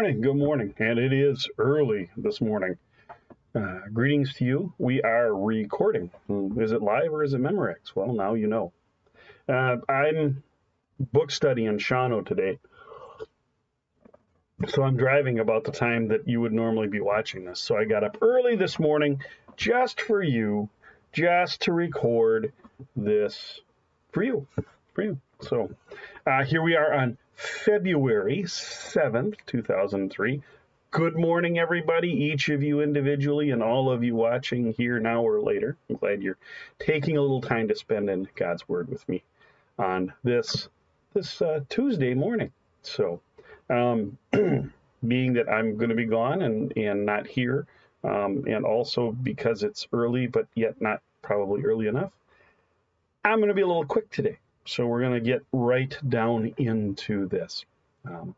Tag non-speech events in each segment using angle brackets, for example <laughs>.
Good morning, good morning, and it is early this morning. Uh, greetings to you. We are recording. Is it live or is it Memorex? Well, now you know. Uh, I'm book studying Shawano today, so I'm driving about the time that you would normally be watching this. So I got up early this morning just for you, just to record this for you, for you. So uh, here we are on February 7th, 2003. Good morning, everybody, each of you individually, and all of you watching here now or later. I'm glad you're taking a little time to spend in God's Word with me on this this uh, Tuesday morning. So, um, <clears throat> being that I'm going to be gone and and not here, um, and also because it's early but yet not probably early enough, I'm going to be a little quick today. So we're going to get right down into this. Um,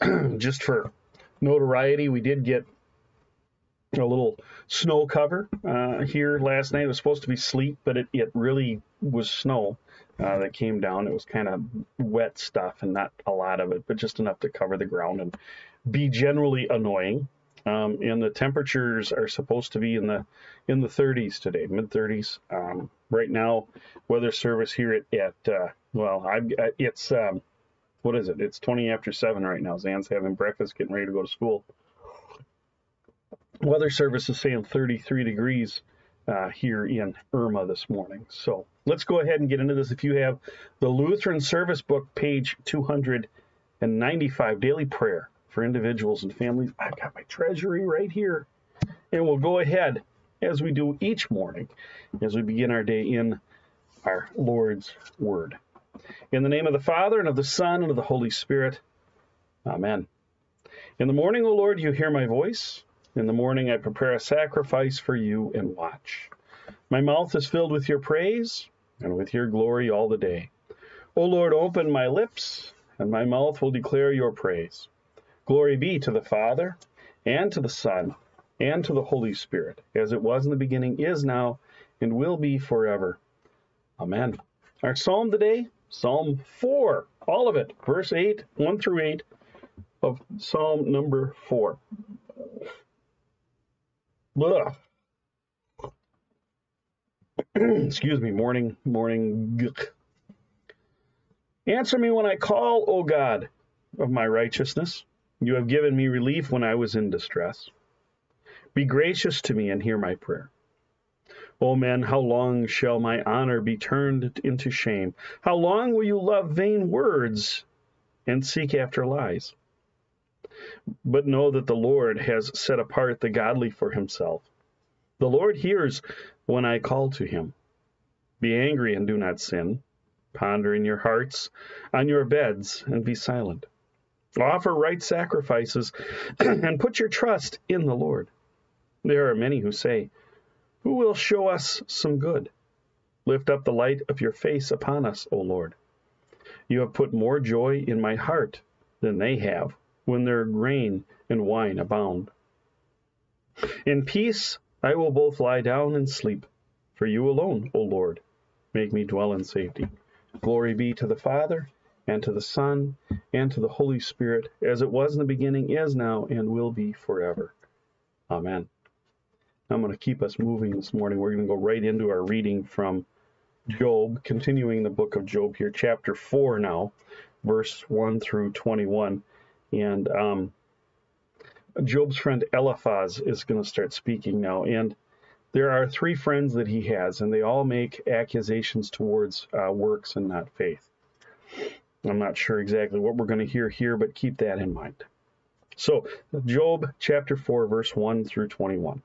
<clears throat> just for notoriety, we did get a little snow cover uh, here last night. It was supposed to be sleet, but it, it really was snow uh, that came down. It was kind of wet stuff and not a lot of it, but just enough to cover the ground and be generally annoying. Um, and the temperatures are supposed to be in the in the 30s today, mid 30s. Um, right now, weather service here at, at uh, well, I've it's um, what is it? It's 20 after seven right now. Zan's having breakfast, getting ready to go to school. Weather service is saying 33 degrees uh, here in Irma this morning. So let's go ahead and get into this. If you have the Lutheran Service Book, page 295, Daily Prayer for individuals and families. I've got my treasury right here. And we'll go ahead, as we do each morning, as we begin our day in our Lord's Word. In the name of the Father, and of the Son, and of the Holy Spirit. Amen. In the morning, O Lord, you hear my voice. In the morning, I prepare a sacrifice for you and watch. My mouth is filled with your praise and with your glory all the day. O Lord, open my lips, and my mouth will declare your praise. Glory be to the Father, and to the Son, and to the Holy Spirit, as it was in the beginning, is now, and will be forever. Amen. Our psalm today, Psalm 4, all of it, verse 8, 1 through 8 of Psalm number 4. Blah. <clears throat> Excuse me, morning, morning. Answer me when I call, O God of my righteousness. You have given me relief when I was in distress. Be gracious to me and hear my prayer. O men, how long shall my honor be turned into shame? How long will you love vain words and seek after lies? But know that the Lord has set apart the godly for himself. The Lord hears when I call to him. Be angry and do not sin. Ponder in your hearts on your beds and be silent. Offer right sacrifices <clears throat> and put your trust in the Lord. There are many who say, Who will show us some good? Lift up the light of your face upon us, O Lord. You have put more joy in my heart than they have when their grain and wine abound. In peace I will both lie down and sleep, for you alone, O Lord, make me dwell in safety. Glory be to the Father, and to the Son, and to the Holy Spirit, as it was in the beginning, is now, and will be forever. Amen. I'm going to keep us moving this morning. We're going to go right into our reading from Job, continuing the book of Job here, chapter 4 now, verse 1 through 21. And um, Job's friend Eliphaz is going to start speaking now. And there are three friends that he has, and they all make accusations towards uh, works and not faith. I'm not sure exactly what we're going to hear here, but keep that in mind. So, Job chapter 4, verse 1 through 21.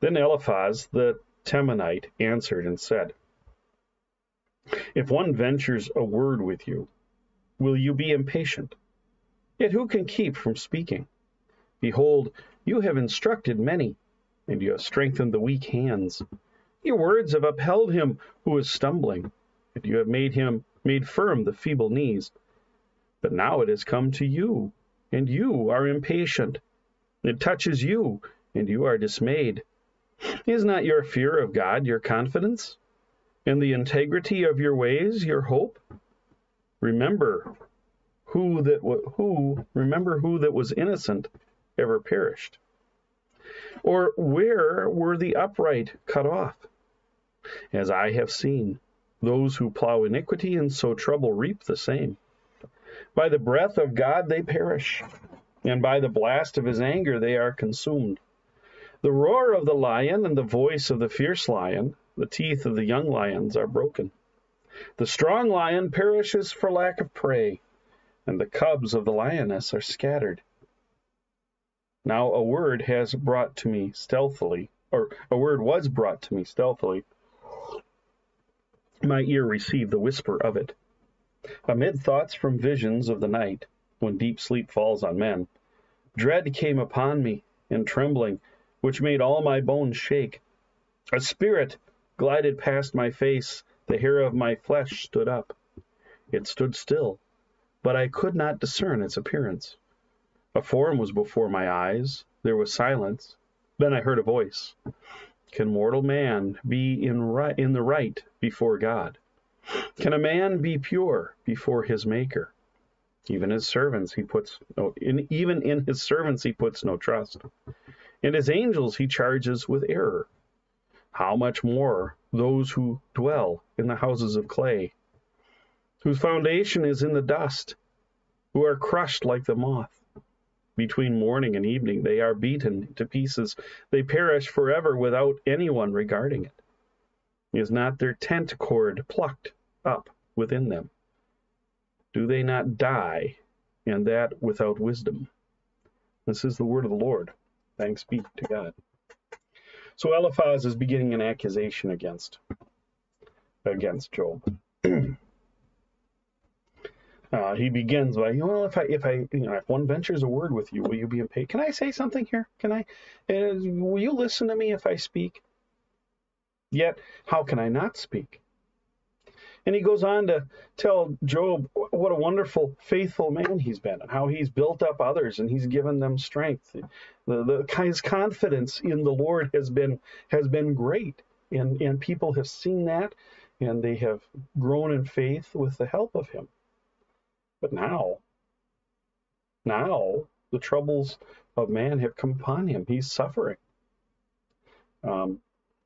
Then Eliphaz the Temanite answered and said, If one ventures a word with you, will you be impatient? Yet who can keep from speaking? Behold, you have instructed many, and you have strengthened the weak hands. Your words have upheld him who is stumbling, and you have made him made firm the feeble knees. But now it has come to you, and you are impatient. It touches you, and you are dismayed. Is not your fear of God your confidence, and the integrity of your ways your hope? Remember who that who remember who that was innocent ever perished? Or where were the upright cut off? As I have seen, those who plow iniquity and sow trouble reap the same. By the breath of God they perish, and by the blast of his anger they are consumed. The roar of the lion and the voice of the fierce lion, the teeth of the young lions are broken. The strong lion perishes for lack of prey, and the cubs of the lioness are scattered. Now a word has brought to me stealthily, or a word was brought to me stealthily. My ear received the whisper of it. Amid thoughts from visions of the night, when deep sleep falls on men, dread came upon me, and trembling, which made all my bones shake. A spirit glided past my face, the hair of my flesh stood up. It stood still, but I could not discern its appearance. A form was before my eyes, there was silence. Then I heard a voice. Can mortal man be in, right, in the right before God? Can a man be pure before his Maker? Even his servants he puts no, in, even in his servants he puts no trust, and his angels he charges with error. How much more those who dwell in the houses of clay, whose foundation is in the dust, who are crushed like the moth. Between morning and evening they are beaten to pieces. They perish forever without anyone regarding it. Is not their tent cord plucked up within them? Do they not die, and that without wisdom? This is the word of the Lord. Thanks be to God. So Eliphaz is beginning an accusation against against Job. <clears throat> uh, he begins by, well, if I if I you know if one ventures a word with you, will you be paid? Can I say something here? Can I? Uh, will you listen to me if I speak? Yet, how can I not speak? And he goes on to tell Job what a wonderful, faithful man he's been, and how he's built up others and he's given them strength. The, the, his confidence in the Lord has been has been great, and and people have seen that, and they have grown in faith with the help of him. But now, now the troubles of man have come upon him. He's suffering. Um,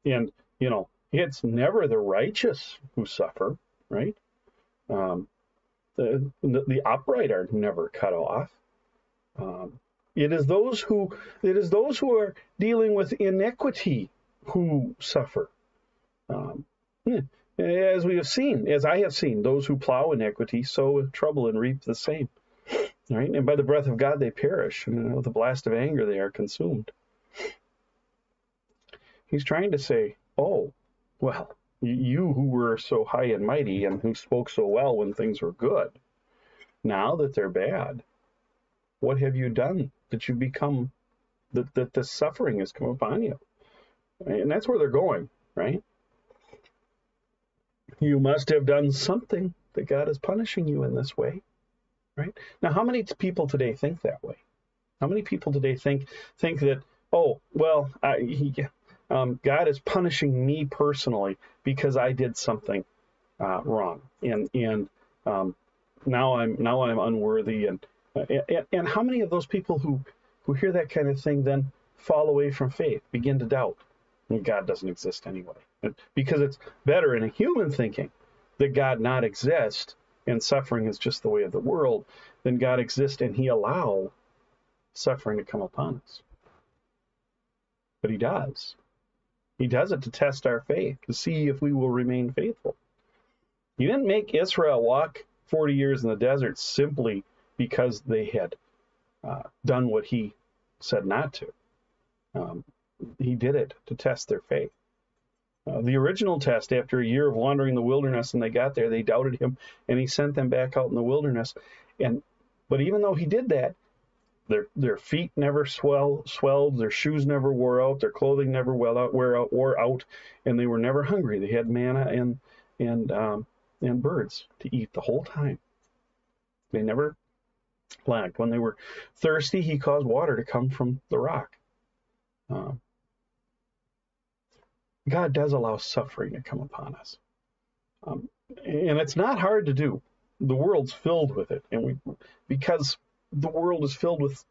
and you know, it's never the righteous who suffer, right? Um, the, the, upright are never cut off. Um, it is those who it is those who are dealing with inequity who suffer. Um, as we have seen, as I have seen, those who plow iniquity sow trouble and reap the same. Right? And by the breath of God they perish, and with the blast of anger they are consumed. He's trying to say, oh, well, you who were so high and mighty and who spoke so well when things were good, now that they're bad, what have you done that you become, that, that the suffering has come upon you? And that's where they're going, right? You must have done something that God is punishing you in this way, right? Now, how many people today think that way? How many people today think think that, oh, well, I, he, um, God is punishing me personally because I did something uh, wrong, and and um, now I'm now I'm unworthy, and, and and how many of those people who who hear that kind of thing then fall away from faith, begin to doubt, God doesn't exist anyway, because it's better in a human thinking that God not exist and suffering is just the way of the world, than God exist and He allow suffering to come upon us. But He does. He does it to test our faith, to see if we will remain faithful. He didn't make Israel walk 40 years in the desert simply because they had uh, done what he said not to. Um, he did it to test their faith. Uh, the original test, after a year of wandering the wilderness, and they got there, they doubted him, and he sent them back out in the wilderness. And but even though he did that, their their feet never swell swelled, their shoes never wore out, their clothing never well out, wore out, wore out, and they were never hungry. They had manna and and um, and birds to eat the whole time. They never lacked. When they were thirsty, he caused water to come from the rock. Um, God does allow suffering to come upon us, um, and it's not hard to do. the world's filled with it, and we because the world is filled with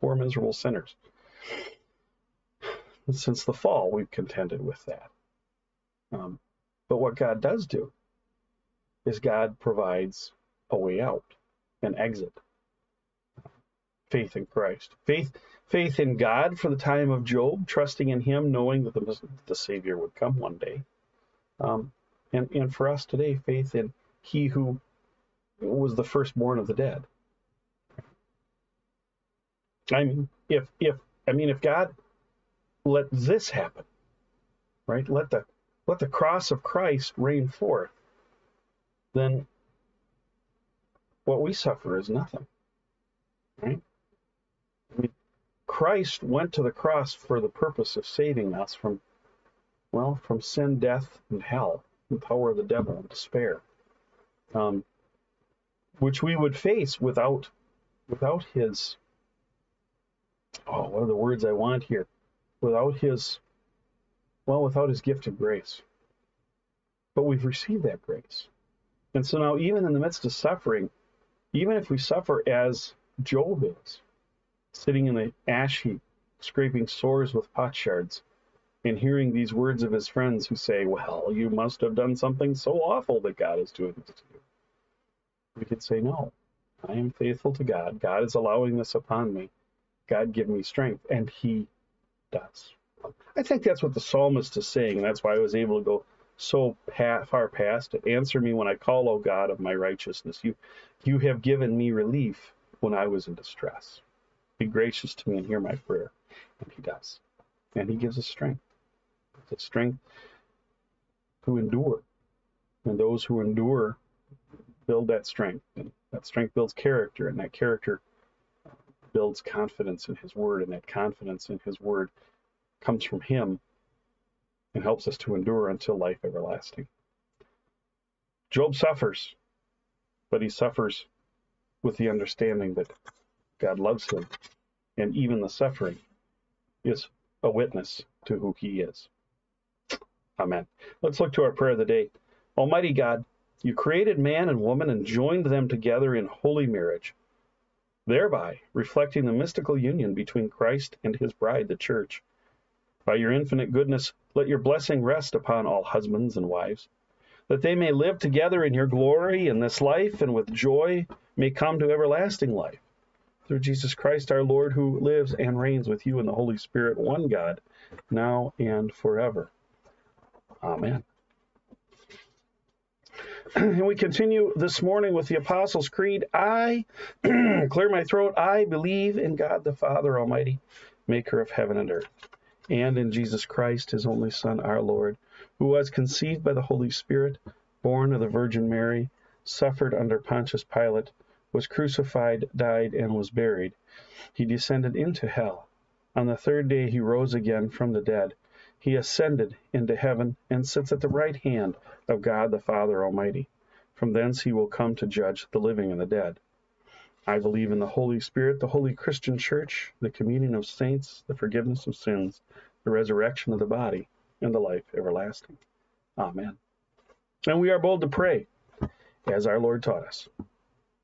poor, miserable sinners. Since the fall, we've contended with that. Um, but what God does do is God provides a way out, an exit. Faith in Christ. Faith faith in God for the time of Job, trusting in Him, knowing that the, the Savior would come one day. Um, and, and for us today, faith in He who was the firstborn of the dead. I mean, if if I mean if God let this happen, right? Let the let the cross of Christ reign forth, then what we suffer is nothing. Right? Christ went to the cross for the purpose of saving us from, well, from sin, death, and hell, the power of the devil and despair, um, which we would face without, without His. Oh, what are the words I want here? Without His, well, without His gift of grace. But we've received that grace, and so now, even in the midst of suffering, even if we suffer as Job is, sitting in the ash heap, scraping sores with potsherds, and hearing these words of his friends who say, Well, you must have done something so awful that God is doing this to you. We could say, No, I am faithful to God. God is allowing this upon me. God give me strength. And he does. I think that's what the psalmist is saying, and that's why I was able to go so far past it. Answer me when I call, O God of my righteousness. You, you have given me relief when I was in distress. Be gracious to me and hear my prayer. And he does. And he gives us strength. The strength to endure. And those who endure build that strength. And that strength builds character, and that character builds confidence in his word, and that confidence in his word comes from him and helps us to endure until life everlasting. Job suffers, but he suffers with the understanding that God loves him, and even the suffering is a witness to who he is. Amen. Let's look to our prayer of the day. Almighty God, you created man and woman and joined them together in holy marriage, thereby reflecting the mystical union between Christ and his bride, the church. By your infinite goodness, let your blessing rest upon all husbands and wives, that they may live together in your glory in this life and with joy may come to everlasting life. Through Jesus Christ our Lord, who lives and reigns with you in the Holy Spirit, one God, now and forever. Amen. <clears throat> And we continue this morning with the Apostles' Creed. I, <clears throat> clear my throat, I believe in God the Father Almighty, maker of heaven and earth, and in Jesus Christ, his only Son, our Lord, who was conceived by the Holy Spirit, born of the Virgin Mary, suffered under Pontius Pilate was crucified, died, and was buried. He descended into hell. On the third day he rose again from the dead. He ascended into heaven and sits at the right hand of God the Father Almighty. From thence he will come to judge the living and the dead. I believe in the Holy Spirit, the holy Christian church, the communion of saints, the forgiveness of sins, the resurrection of the body, and the life everlasting. Amen. And we are bold to pray, as our Lord taught us.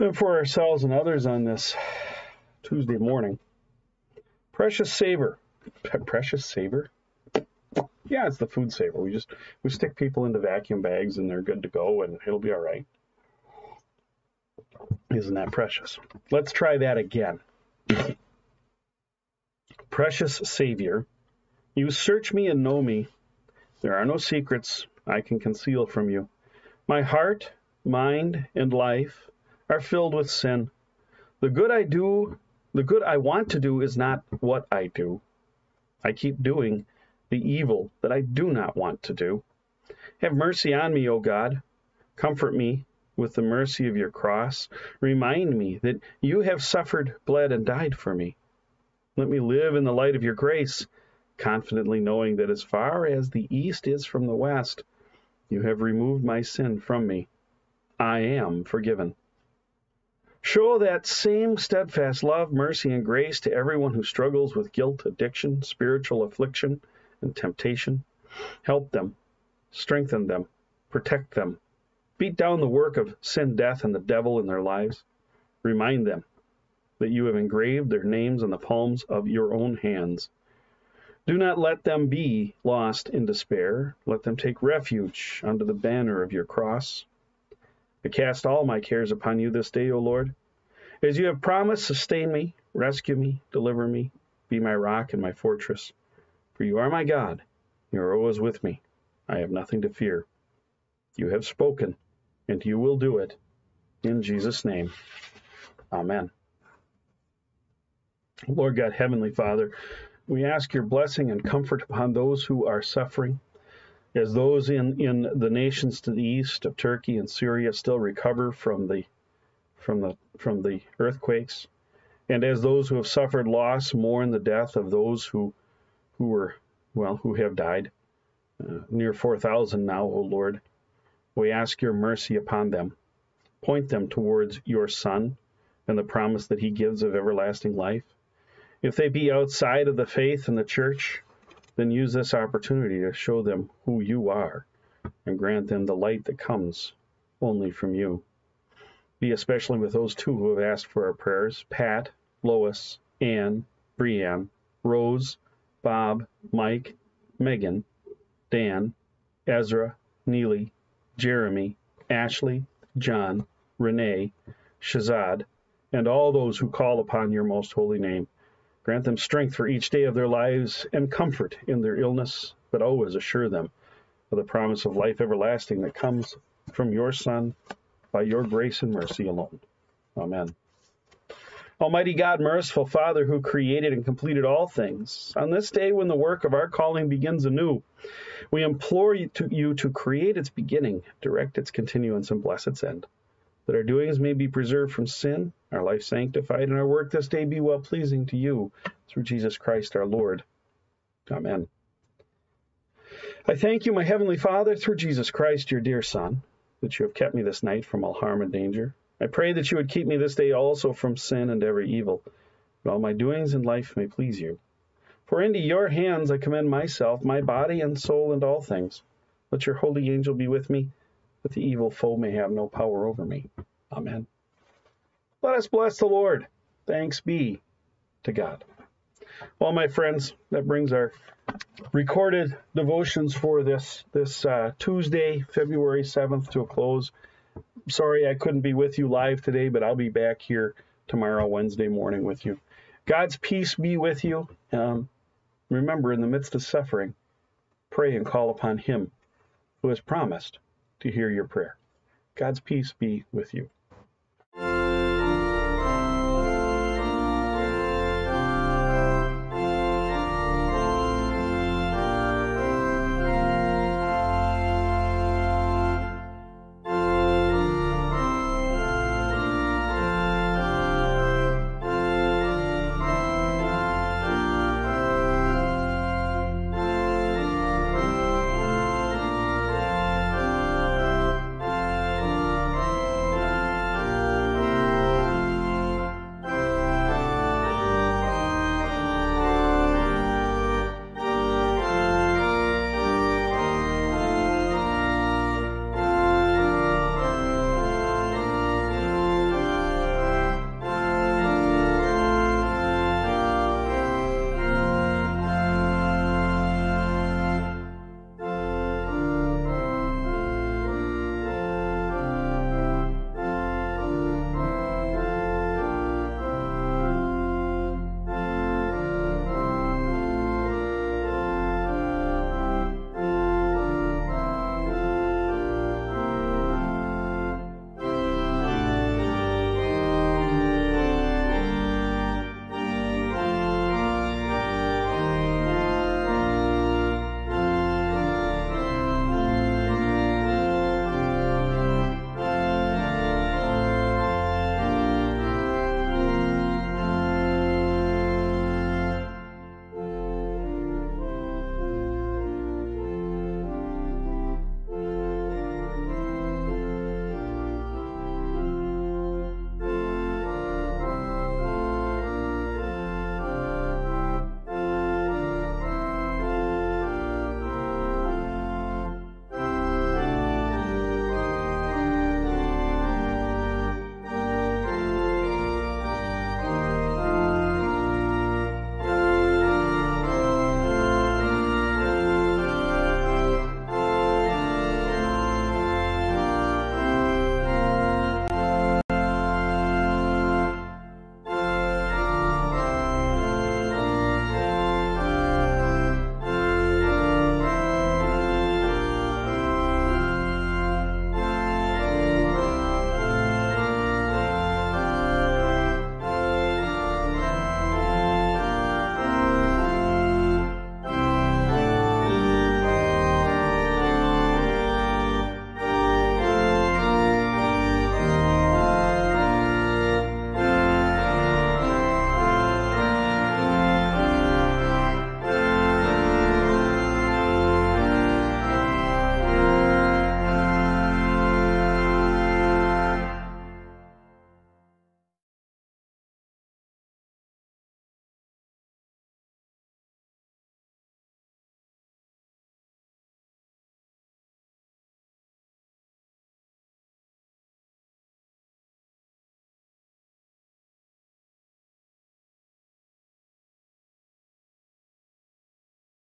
for ourselves and others on this Tuesday morning. Precious Saver. <laughs> Precious Saver? Yeah, it's the food saver. We just we stick people into vacuum bags and they're good to go and it'll be all right. Isn't that precious? Let's try that again. Precious Savior, you search me and know me. There are no secrets I can conceal from you. My heart, mind, and life are filled with sin. The good I do, the good I want to do is not what I do. I keep doing the evil that I do not want to do. Have mercy on me, O God. Comfort me with the mercy of your cross. Remind me that you have suffered, bled, and died for me. Let me live in the light of your grace, confidently knowing that as far as the east is from the west, you have removed my sin from me. I am forgiven. Show that same steadfast love, mercy, and grace to everyone who struggles with guilt, addiction, spiritual affliction, and temptation. Help them, strengthen them, protect them, beat down the work of sin, death, and the devil in their lives. Remind them that you have engraved their names on the palms of your own hands. Do not let them be lost in despair. Let them take refuge under the banner of your cross. I cast all my cares upon you this day, O Lord. As you have promised, sustain me, rescue me, deliver me, be my rock and my fortress. For you are my God, you are always with me. I have nothing to fear. You have spoken, and you will do it. In Jesus' name, Amen. Lord God, Heavenly Father, we ask your blessing and comfort upon those who are suffering as those in, in the nations to the east of Turkey and Syria still recover from the from the from the earthquakes, and as those who have suffered loss mourn the death of those who who were well who have died, uh, near four thousand now, O Lord, we ask your mercy upon them. Point them towards your Son and the promise that He gives of everlasting life. If they be outside of the faith and the church, then use this opportunity to show them who you are and grant them the light that comes only from you. Be especially with those two who have asked for our prayers Pat, Lois, Anne, Brianne, Rose, Bob, Mike, Megan, Dan, Ezra, Neely, Jeremy, Ashley, John, Renee, Shazad, and all those who call upon your most holy name. Grant them strength for each day of their lives and comfort in their illness, but always assure them of the promise of life everlasting that comes from your Son by your grace and mercy alone. Amen. Almighty God, merciful Father, who created and completed all things, on this day when the work of our calling begins anew, we implore you to, you to create its beginning, direct its continuance, and bless its end, that our doings may be preserved from sin, our life sanctified, and our work this day be well pleasing to you, through Jesus Christ our Lord. Amen. I thank you, my heavenly Father, through Jesus Christ, your dear Son, that you have kept me this night from all harm and danger. I pray that you would keep me this day also from sin and every evil, that all my doings in life may please you. For into your hands I commend myself, my body and soul, and all things. Let your holy angel be with me, that the evil foe may have no power over me. Amen. Let us bless the Lord. Thanks be to God. Well, my friends, that brings our recorded devotions for this this uh, Tuesday, February 7th, to a close. Sorry I couldn't be with you live today, but I'll be back here tomorrow, Wednesday morning, with you. God's peace be with you. Um, Remember, in the midst of suffering, pray and call upon Him who has promised to hear your prayer. God's peace be with you.